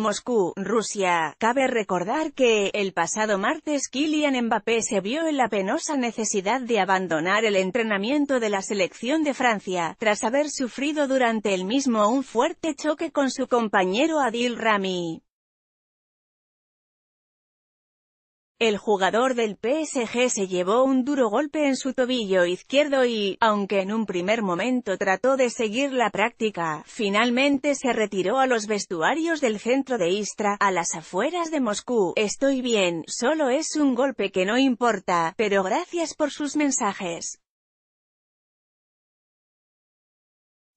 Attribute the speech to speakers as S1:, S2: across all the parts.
S1: Moscú, Rusia. Cabe recordar que, el pasado martes Kylian Mbappé se vio en la penosa necesidad de abandonar el entrenamiento de la selección de Francia, tras haber sufrido durante el mismo un fuerte choque con su compañero Adil Rami. El jugador del PSG se llevó un duro golpe en su tobillo izquierdo y, aunque en un primer momento trató de seguir la práctica, finalmente se retiró a los vestuarios del centro de Istra, a las afueras de Moscú. Estoy bien, solo es un golpe que no importa, pero gracias por sus mensajes.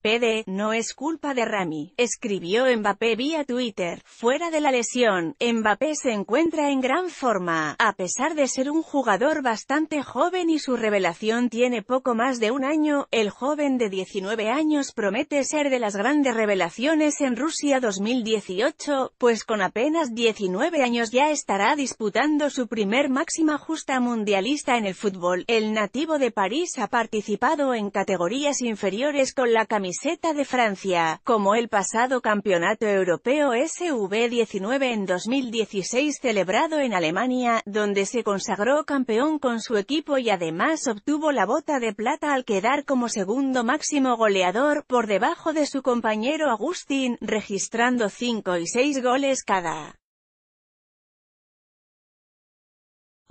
S1: PD, no es culpa de Rami, escribió Mbappé vía Twitter. Fuera de la lesión, Mbappé se encuentra en gran forma, a pesar de ser un jugador bastante joven y su revelación tiene poco más de un año, el joven de 19 años promete ser de las grandes revelaciones en Rusia 2018, pues con apenas 19 años ya estará disputando su primer máxima justa mundialista en el fútbol. El nativo de París ha participado en categorías inferiores con la camiseta de Francia, como el pasado Campeonato Europeo SV-19 en 2016 celebrado en Alemania, donde se consagró campeón con su equipo y además obtuvo la bota de plata al quedar como segundo máximo goleador, por debajo de su compañero Agustín, registrando 5 y 6 goles cada.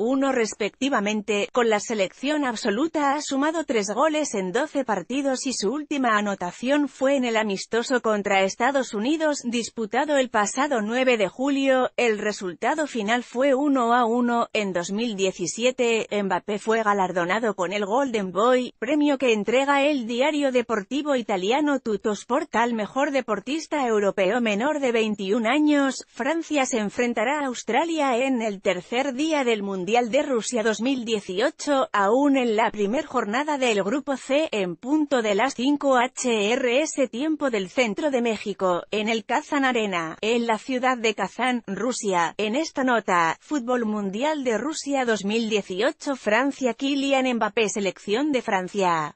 S1: Uno respectivamente, con la selección absoluta ha sumado tres goles en 12 partidos y su última anotación fue en el amistoso contra Estados Unidos, disputado el pasado 9 de julio, el resultado final fue 1 a 1, en 2017, Mbappé fue galardonado con el Golden Boy, premio que entrega el diario deportivo italiano Tuttosport al mejor deportista europeo menor de 21 años, Francia se enfrentará a Australia en el tercer día del Mundial Mundial de Rusia 2018, aún en la primer jornada del Grupo C, en punto de las 5 HRS tiempo del centro de México, en el Kazan Arena, en la ciudad de Kazán, Rusia. En esta nota, Fútbol Mundial de Rusia 2018 Francia Kylian Mbappé Selección de Francia